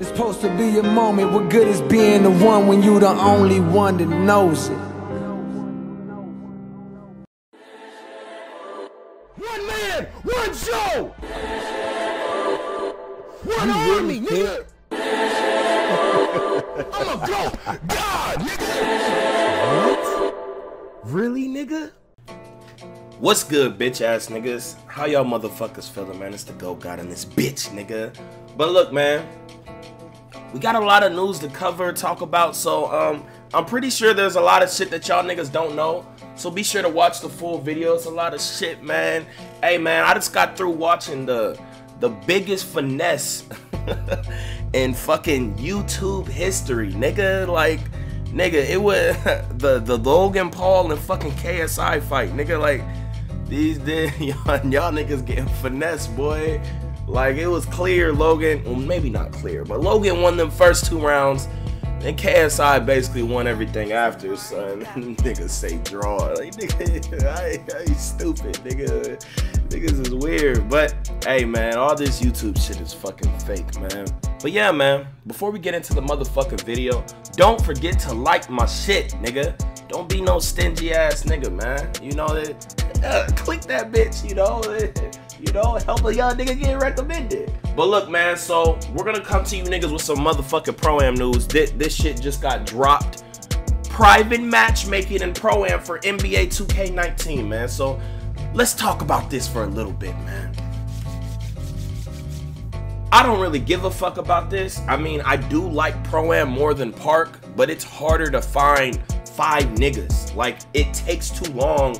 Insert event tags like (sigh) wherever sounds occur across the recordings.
It's supposed to be a moment. What good is being the one when you the only one that knows it? One man, one show. One army, nigga. (laughs) I'ma go. God, nigga. What? Really, nigga? What's good, bitch ass niggas? How y'all motherfuckers feeling, man? It's the Go God in this bitch, nigga. But look, man, we got a lot of news to cover, talk about. So, um, I'm pretty sure there's a lot of shit that y'all niggas don't know. So be sure to watch the full video. It's a lot of shit, man. Hey, man, I just got through watching the the biggest finesse (laughs) in fucking YouTube history, nigga. Like, nigga, it was (laughs) the the Logan Paul and fucking KSI fight, nigga. Like, these (laughs) y'all, y'all niggas getting finesse, boy. Like it was clear Logan, well maybe not clear, but Logan won them first two rounds. And KSI basically won everything after, son. (laughs) Niggas say draw. Like, nigga, (laughs) I, I stupid, nigga. Niggas is weird. But, hey, man, all this YouTube shit is fucking fake, man. But yeah, man, before we get into the motherfucking video, don't forget to like my shit, nigga. Don't be no stingy ass nigga, man. You know that? (laughs) Uh, click that bitch, you know? You know, help a young nigga get recommended. But look, man, so we're gonna come to you niggas with some motherfucking pro-am news. This, this shit just got dropped. Private matchmaking and pro-am for NBA 2K19, man. So let's talk about this for a little bit, man. I don't really give a fuck about this. I mean, I do like pro-am more than park, but it's harder to find five niggas. Like, it takes too long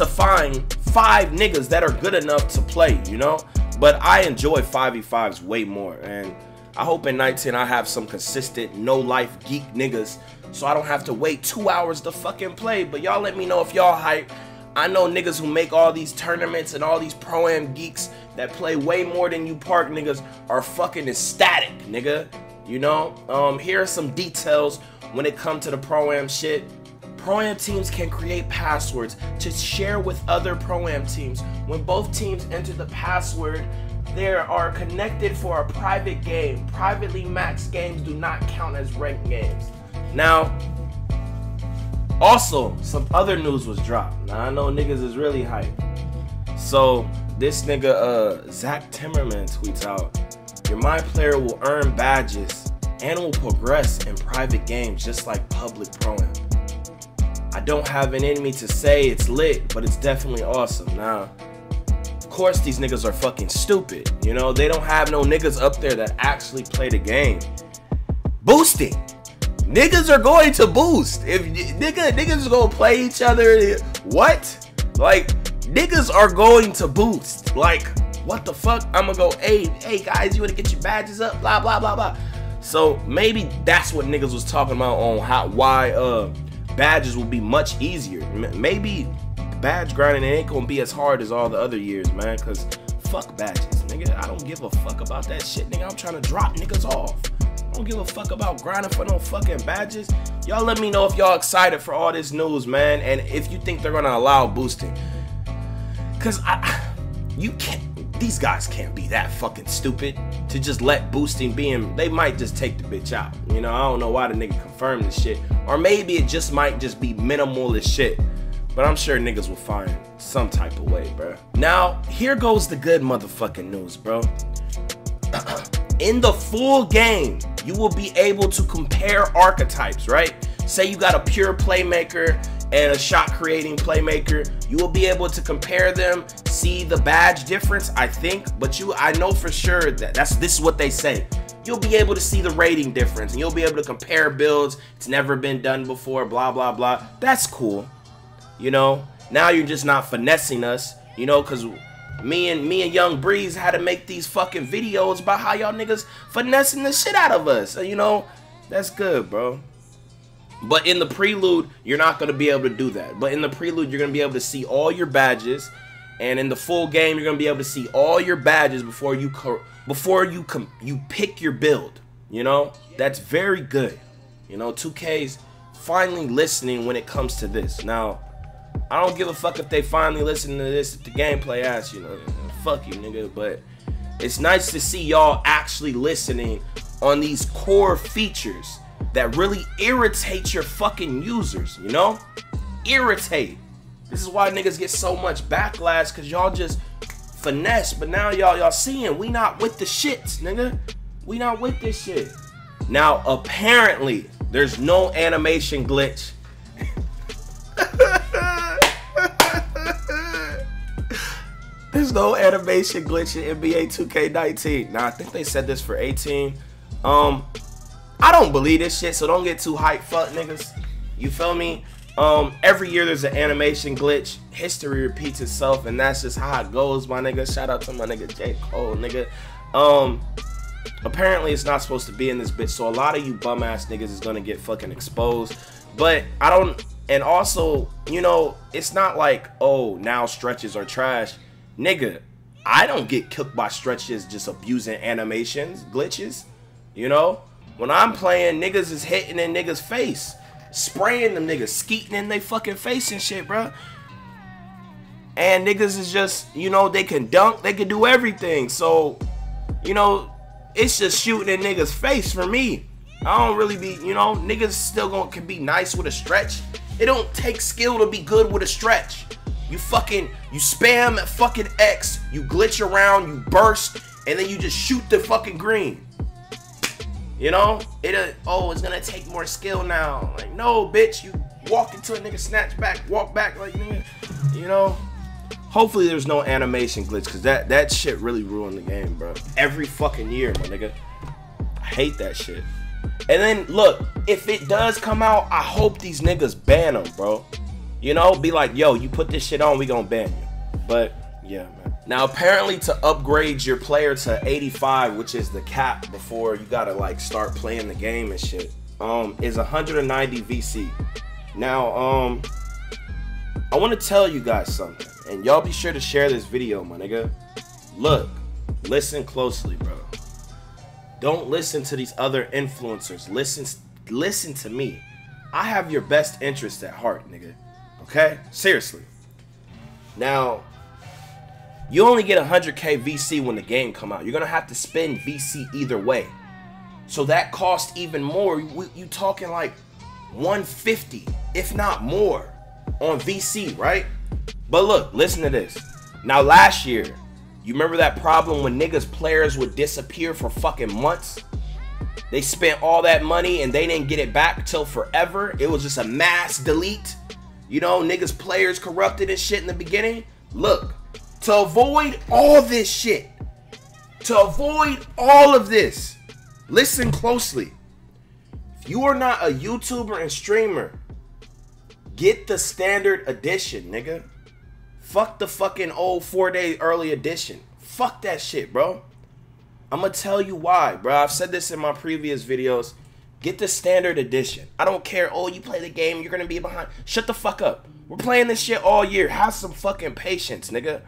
to find five niggas that are good enough to play, you know? But I enjoy 5v5s way more. And I hope in 19 I have some consistent, no life geek niggas so I don't have to wait two hours to fucking play. But y'all let me know if y'all hype. I know niggas who make all these tournaments and all these pro-am geeks that play way more than you park niggas are fucking ecstatic, nigga. You know? Um, here are some details when it comes to the pro-am shit. Pro-Am teams can create passwords to share with other Pro-Am teams. When both teams enter the password, they are connected for a private game. Privately maxed games do not count as ranked games. Now, also, some other news was dropped. Now, I know niggas is really hype. So, this nigga, uh, Zach Timmerman tweets out, Your My Player will earn badges and will progress in private games just like public Pro-Am. I don't have an enemy to say it's lit, but it's definitely awesome. Now, of course, these niggas are fucking stupid. You know, they don't have no niggas up there that actually play the game. Boosting. Niggas are going to boost. If nigga niggas gonna play each other, what? Like niggas are going to boost. Like what the fuck? I'm gonna go, hey, hey guys, you wanna get your badges up? Blah blah blah blah. So maybe that's what niggas was talking about on how why uh badges will be much easier. Maybe badge grinding ain't gonna be as hard as all the other years, man. Cause fuck badges, nigga. I don't give a fuck about that shit, nigga. I'm trying to drop niggas off. I don't give a fuck about grinding for no fucking badges. Y'all let me know if y'all excited for all this news, man, and if you think they're gonna allow boosting. Cause I, (sighs) you can't. These guys can't be that fucking stupid to just let boosting be in. They might just take the bitch out. You know, I don't know why the nigga confirmed this shit. Or maybe it just might just be minimal as shit. But I'm sure niggas will find some type of way, bro. Now, here goes the good motherfucking news, bro. (clears throat) in the full game, you will be able to compare archetypes, right? Say you got a pure playmaker and a shot creating playmaker. You will be able to compare them, see the badge difference, I think, but you I know for sure that that's this is what they say. You'll be able to see the rating difference and you'll be able to compare builds. It's never been done before, blah blah blah. That's cool. You know, now you're just not finessing us, you know, cuz me and me and Young Breeze had to make these fucking videos about how y'all niggas finessing the shit out of us. You know, that's good, bro. But in the prelude, you're not going to be able to do that. But in the prelude, you're going to be able to see all your badges. And in the full game, you're going to be able to see all your badges before you before you you pick your build. You know? That's very good. You know, 2K's finally listening when it comes to this. Now, I don't give a fuck if they finally listen to this if the gameplay ass, you know. Fuck you, nigga. But it's nice to see y'all actually listening on these core features that really irritate your fucking users, you know? Irritate. This is why niggas get so much backlash cause y'all just finesse, but now y'all y'all seeing we not with the shits, nigga. We not with this shit. Now apparently there's no animation glitch. (laughs) There's no animation glitch in NBA 2K19. Now I think they said this for 18. Um, I don't believe this shit, so don't get too hyped, fuck niggas. You feel me? Um, every year there's an animation glitch. History repeats itself, and that's just how it goes, my nigga. Shout out to my nigga J. Cole, nigga. Um, apparently it's not supposed to be in this bitch, so a lot of you bum ass niggas is gonna get fucking exposed. But I don't, and also, you know, it's not like, oh, now stretches are trash. Nigga, I don't get cooked by stretches just abusing animations, glitches. You know? When I'm playing, niggas is hitting in niggas' face. Spraying them niggas, skeeting in their fucking face and shit, bro. And niggas is just, you know, they can dunk, they can do everything. So, you know, it's just shooting in niggas' face for me. I don't really be, you know, niggas still gonna can be nice with a stretch. It don't take skill to be good with a stretch. You fucking, you spam fucking X, you glitch around, you burst, and then you just shoot the fucking green. You know, it uh, oh, it's gonna take more skill now. Like, no, bitch, you walk into a nigga, snatch back, walk back, like nigga, you know. Hopefully, there's no animation glitch, cause that that shit really ruined the game, bro. Every fucking year, my nigga. I hate that shit. And then look, if it does come out, I hope these niggas ban them, bro. You know, be like, yo, you put this shit on, we gonna ban you. But yeah, man. Now apparently to upgrade your player to 85, which is the cap before you gotta like start playing the game and shit, um, is 190 VC. Now, um, I want to tell you guys something, and y'all be sure to share this video, my nigga. Look, listen closely, bro. Don't listen to these other influencers. Listen, listen to me. I have your best interest at heart, nigga. Okay? Seriously. Now, you only get 100k VC when the game come out. You're gonna have to spend VC either way. So that costs even more. You, you talking like 150, if not more, on VC, right? But look, listen to this. Now last year, you remember that problem when niggas players would disappear for fucking months? They spent all that money and they didn't get it back till forever. It was just a mass delete. You know, niggas players corrupted and shit in the beginning. Look, to avoid all this shit, to avoid all of this, listen closely. If you are not a YouTuber and streamer, get the standard edition, nigga. Fuck the fucking old four day early edition. Fuck that shit, bro. I'm gonna tell you why, bro. I've said this in my previous videos. Get the standard edition. I don't care. Oh, you play the game, you're gonna be behind. Shut the fuck up. We're playing this shit all year. Have some fucking patience, nigga.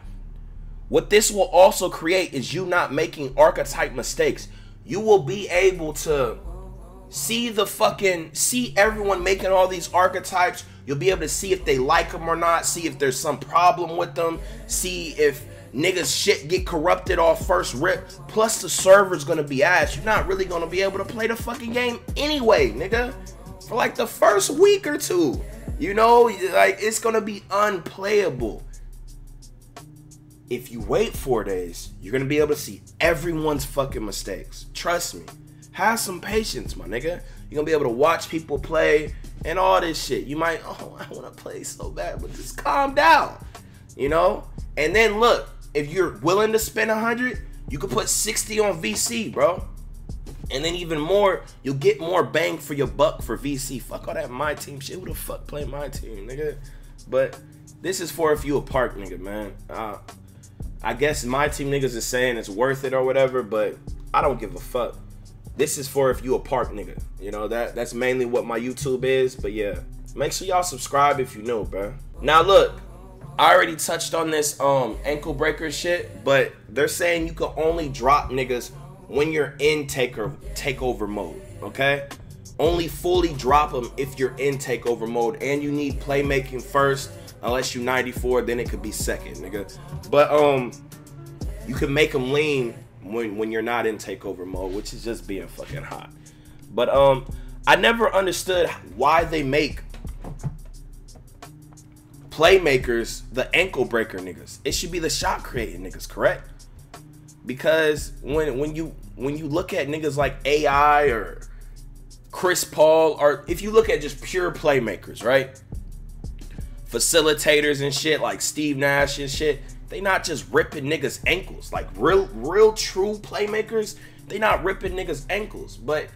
What this will also create is you not making archetype mistakes. You will be able to see the fucking see everyone making all these archetypes. You'll be able to see if they like them or not, see if there's some problem with them, see if niggas shit get corrupted off first rip. Plus the server's gonna be ass. You're not really gonna be able to play the fucking game anyway, nigga. For like the first week or two. You know, like it's gonna be unplayable. If you wait four days, you're gonna be able to see everyone's fucking mistakes. Trust me. Have some patience, my nigga. You're gonna be able to watch people play and all this shit. You might, (laughs) oh, I wanna play so bad, but just calm down. You know? And then look, if you're willing to spend a hundred, you could put 60 on VC, bro. And then even more, you'll get more bang for your buck for VC. Fuck all that my team shit. Who the fuck play my team, nigga? But this is for if you a park nigga, man. Uh, I guess my team niggas is saying it's worth it or whatever, but I don't give a fuck. This is for if you a park nigga. You know, that that's mainly what my YouTube is. But yeah, make sure y'all subscribe if you know, bro. Now look, I already touched on this um ankle breaker shit, but they're saying you can only drop niggas when you're in taker takeover mode, okay? Only fully drop them if you're in takeover mode and you need playmaking first. Unless you 94, then it could be second, nigga. But um you can make them lean when when you're not in takeover mode, which is just being fucking hot. But um, I never understood why they make playmakers the ankle breaker niggas. It should be the shot creating niggas, correct? Because when when you when you look at niggas like AI or Chris Paul, or if you look at just pure playmakers, right? Facilitators and shit like Steve Nash and shit, they not just ripping niggas ankles. Like real, real true playmakers, they not ripping niggas ankles. But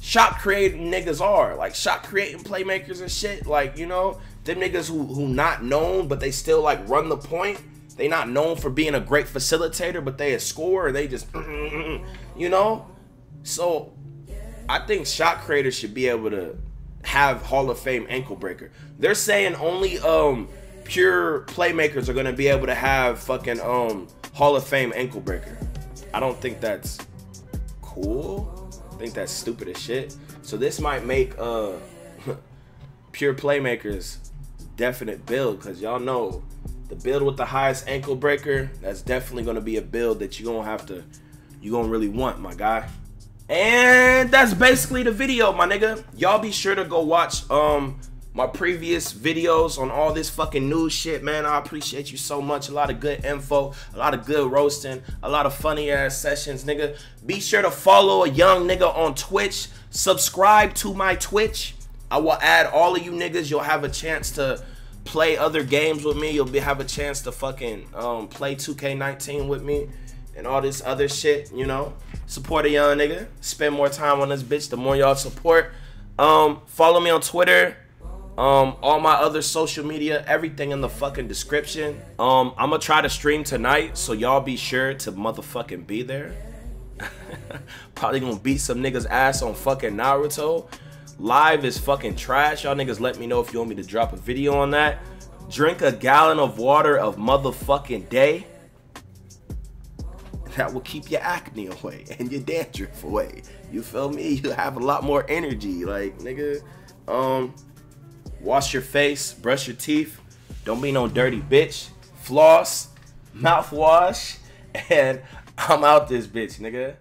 shot creating niggas are. Like shot creating playmakers and shit. Like, you know, them niggas who who not known, but they still like run the point. They not known for being a great facilitator, but they a scorer. They just, (clears throat) you know. So, I think shot creators should be able to have Hall of Fame ankle breaker. They're saying only um pure playmakers are gonna be able to have fucking um Hall of Fame ankle breaker. I don't think that's cool. I think that's stupid as shit. So this might make uh (laughs) pure playmakers definite build because y'all know the build with the highest ankle breaker that's definitely to be a build that you're to have to you're to really want my guy and that's basically the video my nigga. Y'all be sure to go watch um my previous videos on all this fucking news shit man. I appreciate you so much. A lot of good info a lot of good roasting a lot of funny ass sessions nigga. Be sure to follow a young nigga on twitch. Subscribe to my twitch. I will add all of you niggas. You'll have a chance to play other games with me. You'll be have a chance to fucking um, play 2K19 with me and all this other shit. You know, support a young nigga. Spend more time on this bitch. The more y'all support. Um, follow me on Twitter. Um, all my other social media, everything in the fucking description. Um, I'm gonna try to stream tonight, so y'all be sure to motherfucking be there. (laughs) Probably gonna beat some niggas ass on fucking Naruto. Live is fucking trash. Y'all niggas let me know if you want me to drop a video on that. Drink a gallon of water of motherfucking day. That will keep your acne away (laughs) and your dandruff away. You feel me? You have a lot more energy. Like, nigga, um, wash your face, brush your teeth. Don't be no dirty bitch. Floss, mouthwash, (laughs) and I'm out this bitch, nigga.